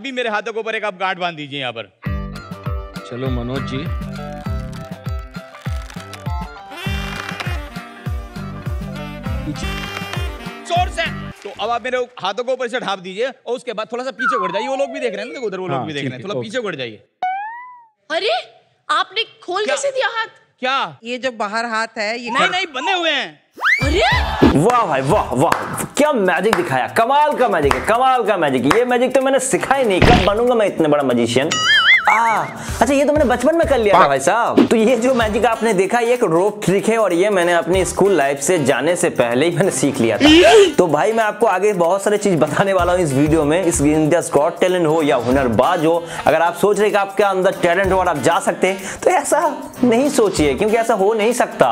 अभी मेरे हाथों के ऊपर एक आप गार्ड बाँध दीजिए यहाँ पर। चलो मनोज जी। ज़ोर से। तो अब आप मेरे हाथों को ऊपर से ढाप दीजिए और उसके बाद थोड़ा सा पीछे बढ़ जाइए। वो लोग भी देख रहे हैं ना उधर वो लोग हाँ, भी देख रहे हैं। थोड़ा पीछे बढ़ जाइए। अरे आपने खोल कैसे दिया हाथ? क्या? ये जो बाहर हाथ है ये नहीं नहीं बंधे हुए हैं। अरे! वाह भाई वाह वाह। क्या मैजिक दिखाया? कमाल का मैजिक है कमाल का मैजिक ये मैजिक तो मैंने सिखा ही नहीं कब बनूँगा मैं इतने बड़ा मजिशियन आ, अच्छा ये तो मैंने बचपन में कर लिया था भाई साहब। तो ये जो मैजिक आपने देखा ये एक रोप ट्रिक है और ये मैंने अपनी स्कूल लाइफ से जाने से पहले ही मैंने सीख लिया था। तो भाई मैं आपको आगे बहुत सारे चीज़ बताने वाला हूँ इस वीडियो में। इस इंडिया गॉड टैलेंट हो या हुनरबाज हो अगर आप सोच रहे कि आपके अंदर टैलेंट हो और आप जा सकते हैं तो ऐसा नहीं सोचिए क्योंकि ऐसा हो नहीं सकता।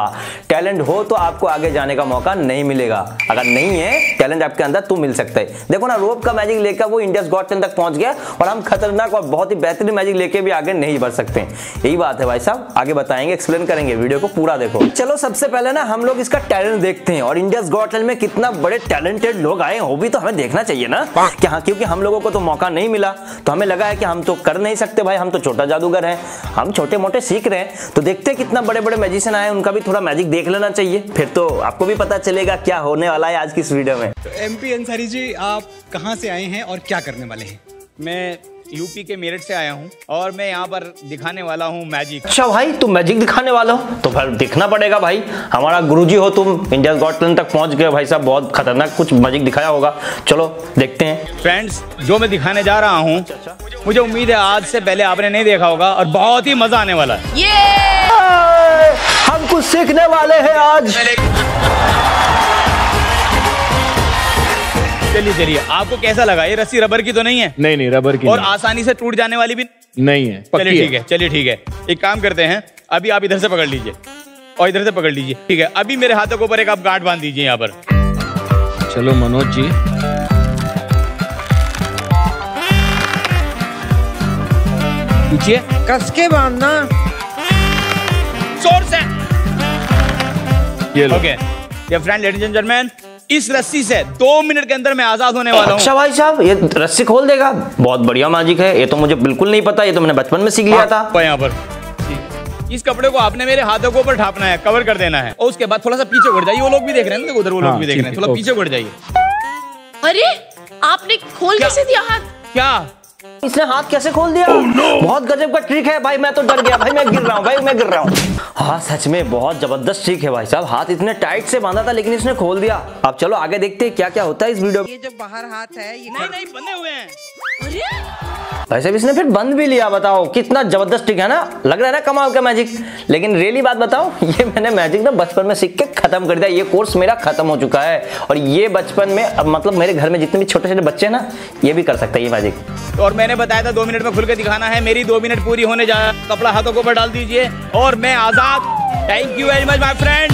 टैलेंट हो तो आपको आगे जाने का मौका नहीं मिलेगा। अगर नहीं है टैलेंट आपके अंदर तो मिल सकता है। देखो ना रोप का मैजिक लेकर वो इंडिया गॉड टैलेंट तक पहुँच गया और हम खतरनाक और बहुत ही बेहतरीन मैजिक लेके भी आगे नहीं बढ़ सकते यही बात है भाई साहब। आगे बताएँगे एक्सप्लेन करेंगे वीडियो को पूरा देखो। चलो सबसे पहले ना हम लोग इसका टैलेंट देखते हैं। और इंडिया टैलेंट में कितना बड़े टैलेंटेड लोग आए हैं वो भी तो हमें देखना चाहिए ना। कि हाँ क्योंकि हम लोगों को तो मौका नहीं मिला। तो हमें लगा है कि हम तो कर नहीं सकते भाई हम तो छोटा जादूगर हैं। हम छोटे मोटे सीख रहे हैं। तो देखते हैं कितना बड़े बड़े मैजिशियन आए उनका भी थोड़ा मैजिक देख लेना चाहिए। फिर तो आपको भी पता चलेगा क्या होने वाला है आज की इस वीडियो में। तो एम पी अंसारी जी आप कहाँ से आए हैं और क्या करने वाले हैं? मैं यूपी के मेरठ से आया हूँ और मैं यहाँ पर दिखाने वाला हूँ मैजिक अच्छा भाई तुम मैजिक दिखाने वाला हो? तो फिर दिखना पड़ेगा भाई। हमारा गुरुजी हो तुम इंडिया गॉड टैलेंट तक पहुँच गए भाई साहब। बहुत खतरनाक कुछ मैजिक दिखाया होगा। चलो देखते हैं। फ्रेंड्स जो मैं दिखाने जा रहा हूँ मुझे उम्मीद है आज से पहले आपने नहीं देखा होगा और बहुत ही मज़ा आने वाला है। ये हम कुछ सीखने वाले हैं आज। चलिए चलिए। आपको कैसा लगा? ये रस्सी रबर की तो नहीं है? नहीं नहीं रबर की और नहीं, आसानी से टूट जाने वाली भी नहीं? है चलिए ठीक है चलिए ठीक है। एक काम करते हैं अभी आप इधर से पकड़ लीजिए। और इधर से पकड़ लीजिए। ठीक है अभी मेरे हाथों के ऊपर एक आप गांठ बाँध दीजिए यहाँ पर। चलो मनोज जी। पूछिए कस के बांधना? ज़ोर से ये लो। Okay friend ladies and gentleman इस रस्सी से दो मिनट के अंदर मैं आज़ाद होने वाला हूँ। अच्छा भाई साहब ये रस्सी खोल देगा। बहुत बढ़िया मैजिक है। ये तो मुझे बिल्कुल नहीं पता ये तो मैंने बचपन में सीख लिया था। यहाँ पर। इस कपड़े को आपने मेरे हाथों के ऊपर ढापना है कवर कर देना है। और उसके बाद थोड़ा सा पीछे घड़ जाइए वो लोग भी देख रहे हैं ना उधर वो लोग हाँ, भी देख रहे हैं थोड़ा पीछे घड़ जाइए। अरे आपने खोल कैसे दिया हाथ? क्या? इसने हाथ कैसे खोल दिया? Oh, no. बहुत गजब का ट्रिक है। भाई मैं तो डर गया। भाई मैं गिर रहा हूँ भाई मैं गिर रहा हूँ। हाँ सच में बहुत ज़बरदस्त ट्रिक है भाई साहब। हाथ इतने टाइट से बांधा था लेकिन इसने खोल दिया। अब चलो आगे देखते हैं क्या क्या होता है इस वीडियो में। ये जो बाहर हाथ है ये नहीं नहीं बने हुए हैं। भाई साहब इसने फिर बंद भी लिया बताओ। कितना ज़बरदस्त ट्रिक है ना? लग रहा है ना कमाल का मैजिक लेकिन रियली बात बताओ ये मैंने मैजिक ना बचपन में सीख के खत्म कर दिया। ये कोर्स मेरा खत्म हो चुका है। और ये बचपन में अब मतलब मेरे घर में जितने भी छोटे छोटे बच्चे हैं ना ये भी कर सकते हैं ये मैजिक और मैंने बताया था दो मिनट में खुल के दिखाना है। मेरी दो मिनट पूरी होने जा कपड़ा हाथों के ऊपर डाल दीजिए। और मैं आज़ाद। Thank you very much my friend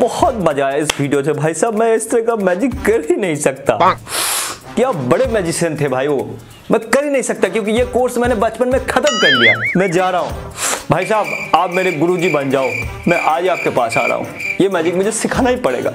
बहुत मज़ा आया इस वीडियो से। भाई साहब मैं इस तरह का मैजिक कर ही नहीं सकता। क्या बड़े मैजिशियन थे भाई वो। मैं कर ही नहीं सकता, क्योंकि ये कोर्स मैंने बचपन में खत्म कर लिया। मैं जा रहा हूँ। भाई साहब आप मेरे गुरुजी बन जाओ। मैं आज आपके पास आ रहा हूँ। ये मैजिक मुझे सिखाना ही पड़ेगा।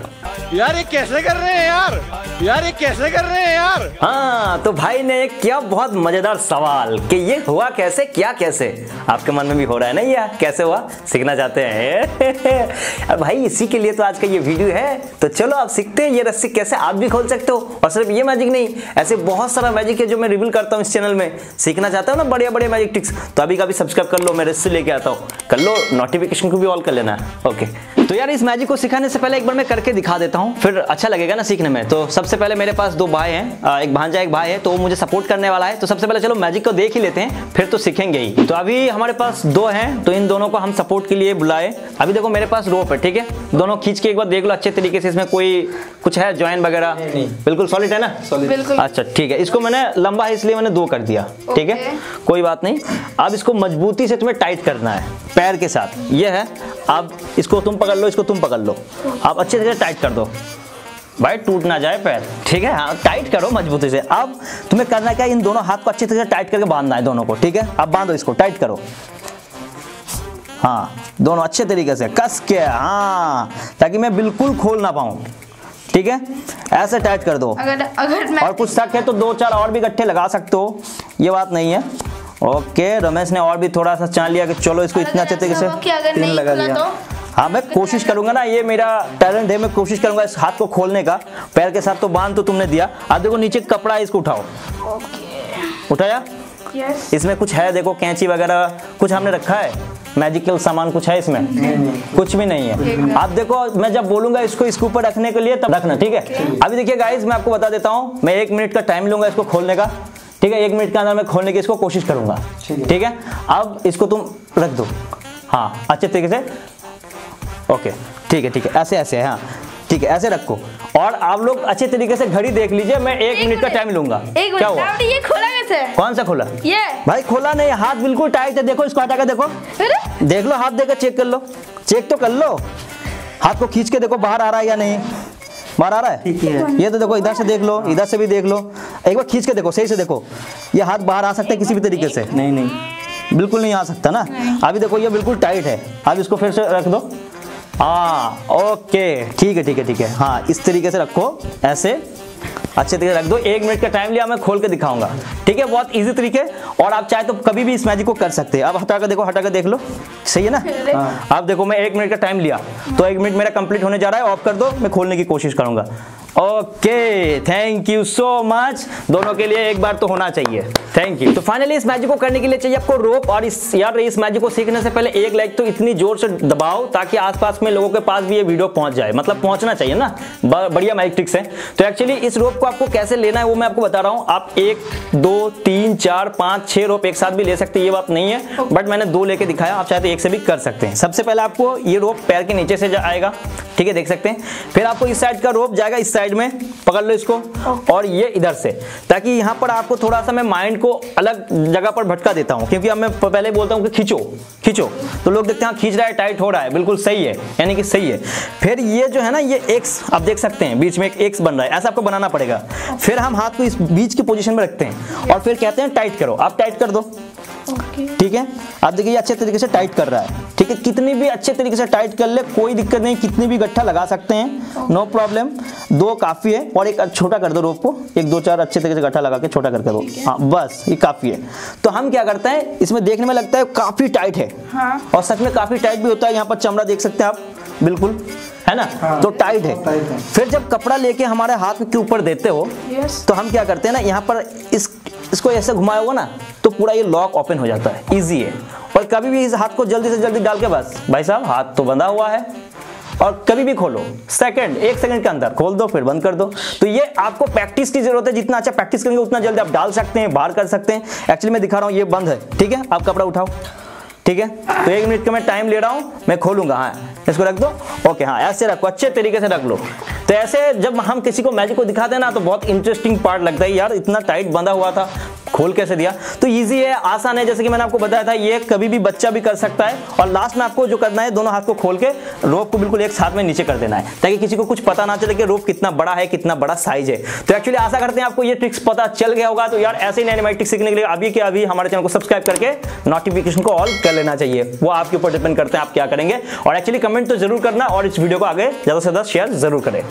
यार ये कैसे कर रहे हैं यार? यार ये कैसे कर रहे हैं यार? हाँ तो भाई ने किया बहुत मज़ेदार सवाल कि ये हुआ कैसे क्या कैसे? आपके मन में भी हो रहा है ना ये कैसे हुआ? सीखना चाहते हैं। अब भाई इसी के लिए तो आज का ये वीडियो है। तो चलो आप सीखते हैं ये रस्सी कैसे आप भी खोल सकते हो। और सिर्फ़ ये मैजिक नहीं ऐसे बहुत सारा मैजिक है जो मैं रिवील करता हूँ इस चैनल में। सीखना चाहता हूँ ना बढ़िया बढ़िया मैजिक ट्रिक्स तो अभी कभी सब्सक्राइब कर लो मैं रस्सी लेके आता हूँ कर लो नोटिफिकेशन को भी ऑल कर लेना। ओके तो यार इस मैजिक को सिखाने से पहले एक बार मैं करके दिखा देता हूँ। फिर अच्छा लगेगा ना सीखने में। तो सबसे पहले मेरे पास दो भाई हैं। एक भांजा एक भाई है तो वो मुझे सपोर्ट करने वाला है। तो सबसे पहले चलो मैजिक को देख ही लेते हैं फिर तो सीखेंगे ही। तो अभी हमारे पास दो हैं तो इन दोनों को हम सपोर्ट के लिए बुलाए। अभी देखो मेरे पास रोप है ठीक है? दोनों खींच के एक बार देख लो अच्छे तरीके से इसमें कोई कुछ है ज्वाइन वगैरह? बिल्कुल सॉलिड है ना? बिल्कुल। अच्छा ठीक है। इसको मैंने लंबा है इसलिए मैंने दो कर दिया ठीक है? कोई बात नहीं। अब इसको मजबूती से तुम्हें टाइट करना है पैर के साथ। ये है अब इसको तुम पकड़ लो इसको तुम पकड़ लो। आप अच्छे से टाइट कर दो। भाई टूट ना जाए पैर। ठीक है? हाँ टाइट करो मजबूती से। अब तुम्हें करना क्या है, इन दोनों हाथ को अच्छे से टाइट करके बांधना है दोनों को ठीक है? अब बांधो इसको टाइट करो। हाँ दोनों अच्छे तरीके से कस के हाँ ताकि मैं बिल्कुल खोल ना पाऊँ। ठीक है? ऐसे टाइट कर दो। अगर अगर मैं और कुछ शक है तो दो चार और भी गट्ठे लगा सकते हो। ये बात नहीं है। ओके रमेश ने और भी थोड़ा सा चाह लिया कि चलो इसको इतना अच्छे तरीके से तीन लगा लिया तो? हाँ मैं कोशिश करूँगा ना ये मेरा टैलेंट है मैं कोशिश करूँगा इस हाथ को खोलने का। पैर के साथ तो बाँध तो तुमने दिया। अब देखो नीचे कपड़ा है इसको उठाओ। उठाया? यस इसमें कुछ है देखो कैंची वगैरह कुछ हमने रखा है? मैजिकल सामान कुछ है इसमें? कुछ भी नहीं है। आप देखो मैं जब बोलूँगा इसको इसके ऊपर रखने के लिए तब रखना ठीक है? अभी देखिए गाइस मैं आपको बता देता हूँ मैं एक मिनट का टाइम लूँगा इसको खोलने का। ठीक है एक मिनट के अंदर मैं खोलने की इसको कोशिश करूँगा। ठीक है। अब इसको तुम रख दो। हाँ अच्छे तरीके से। ओके ठीक है ठीक है। ऐसे ऐसे हाँ। ठीक है ऐसे रखो। और आप लोग अच्छे तरीके से घड़ी देख लीजिए मैं एक मिनट का टाइम लूँगा। एक क्या हुआ? ये खोला कैसे? कौन सा खोला? ये। भाई खोला नहीं हाथ बिल्कुल टाइट है। देखो इसको हटा के देखो। अरे। देख लो हाथ देकर चेक कर लो। चेक तो कर लो। हाथ को खींच के देखो बाहर आ रहा है या नहीं। बाहर आ रहा है? ये तो देखो इधर से देख लो इधर से भी देख लो। एक बार खींच के देखो सही से देखो। ये हाथ बाहर आ सकता है किसी भी तरीके से। नहीं नहीं। बिल्कुल नहीं आ सकता ना? अभी देखो ये बिल्कुल टाइट है। अब इसको फिर से रख दो। हाँ ओके। ठीक है ठीक है ठीक है। हाँ इस तरीके से रखो ऐसे। अच्छे तरीके से रख दो। एक मिनट का टाइम लिया मैं खोल के दिखाऊँगा। ठीक है? बहुत इजी तरीके। और आप चाहे तो कभी भी इस मैजिक को कर सकते हैं। अब हटा कर देखो हटा कर देख लो। सही है ना? आप अब देखो मैं एक मिनट का टाइम लिया। तो एक मिनट मेरा कंप्लीट होने जा रहा है। ऑफ़ कर दो। मैं खोलने की कोशिश करूँगा। Okay thank you so much दोनों के लिए एक बार तो होना चाहिए। थैंक यू तो फाइनली इस मैजिक को करने के लिए चाहिए आपको रोप और इस, यार इस मैजिक को सीखने से पहले एक लाइक तो इतनी ज़ोर से दबाओ ताकि आसपास में लोगों के पास भी ये वीडियो पहुँच जाए। मतलब पहुँचना चाहिए ना। बढ़िया मैजिक ट्रिक्स है। तो एक्चुअली इस रोप को आपको कैसे लेना है वो मैं आपको बता रहा हूँ। आप एक, दो, तीन, चार, पाँच, छह रोप एक साथ भी ले सकते ये बात नहीं है। बट मैंने दो लेके दिखाया, आप चाहे तो एक से भी कर सकते हैं। सबसे पहले आपको ये रोप पैर के नीचे से आएगा। ठीक है, देख सकते हैं। फिर आपको इस साइड का रोप जाएगा, इस साइड में पकड़ लो इसको और ये इधर से ताकि यहाँ पर आपको थोड़ा सा मैं माइंड को अलग जगह पर भटका देता हूँ क्योंकि अब मैं पहले बोलता हूँ कि खींचो खींचो तो लोग देखते हैं हाँ, खींच रहा है टाइट हो रहा है बिल्कुल सही है यानी कि सही है। फिर ये जो है ना ये एक्स आप देख सकते हैं बीच में एक एक्स बन रहा है ऐसा आपको बनाना पड़ेगा। फिर हम हाथ को इस बीच की पोजिशन में रखते हैं और फिर कहते हैं टाइट करो आप टाइट कर दो। ठीक है? आप देखिए अच्छे तरीके से टाइट कर रहा है। ठीक है कितनी भी अच्छे तरीके से टाइट कर ले कोई दिक्कत नहीं कितनी भी गट्ठा लगा सकते हैं नो प्रॉब्लम दो काफ़ी है और एक छोटा कर दो रोप को एक दो चार अच्छे तरीके से गट्ठा लगा के छोटा करके दो। हाँ। बस ये काफ़ी है। तो हम क्या करते हैं इसमें देखने में लगता है काफ़ी टाइट है। और सच में काफ़ी टाइट भी होता है यहाँ पर चमड़ा देख सकते हैं आप बिल्कुल है ना? हाँ, तो टाइट है। है। फिर जब कपड़ा लेके हमारे हाथ के ऊपर देते हो तो हम क्या करते हैं ना यहाँ पर इस इसको ऐसे घुमाया हुआ ना तो पूरा ये लॉक ओपन हो जाता है इजी है। कभी भी इस हाथ को जल्दी से जल्दी डाल के बस। भाई साहब, हाथ तो बंधा हुआ है और कभी भी खोलो। सेकंड एक सेकंड के अंदर। खोल दो, फिर बंद कर दो। तो ये आपको प्रैक्टिस की ज़रूरत है। जितना अच्छा प्रैक्टिस करेंगे, उतना जल्दी आप डाल सकते हैं, बाहर कर सकते हैं। एक्चुअली मैं दिखा रहा हूँ, ये बंद है। ठीक है? आप कपड़ा उठाओ। ठीक है? तो एक मिनट का मैं टाइम ले रहा हूँ। मैं खोलूँगा हाँ। इसको रख दो। ओके हाँ ऐसे रखो। अच्छे तरीके से रख लो। तो ऐसे जब हम किसी को मैजिक को दिखाते हैं ना तो बहुत इंटरेस्टिंग पार्ट लगता है। यार, इतना टाइट बंधा हुआ था। खोल कैसे दिया? तो इजी है, आसान है, जैसे कि मैंने आपको बताया था, ये कभी भी बच्चा भी कर सकता है। और लास्ट में आपको जो करना है, दोनों हाथ को खोल के रोप को बिल्कुल एक साथ में नीचे कर देना है, ताकि किसी को कुछ पता ना चले कि रोप कितना बड़ा है, कितना बड़ा साइज़ है। तो एक्चुअली आशा करते हैं आपको ये ट्रिक्स पता चल गया होगा। तो यार, ऐसे ही नए ट्रिक्स सीखने के लिए अभी के अभी हमारे चैनल को सब्सक्राइब करके नोटिफिकेशन को ऑल कर लेना चाहिए। वो आपके ऊपर डिपेंड करते हैं, आप क्या करेंगे। और एक्चुअली कमेंट तो ज़रूर करना, और इस वीडियो को आगे ज़्यादा से ज़्यादा शेयर ज़रूर करें।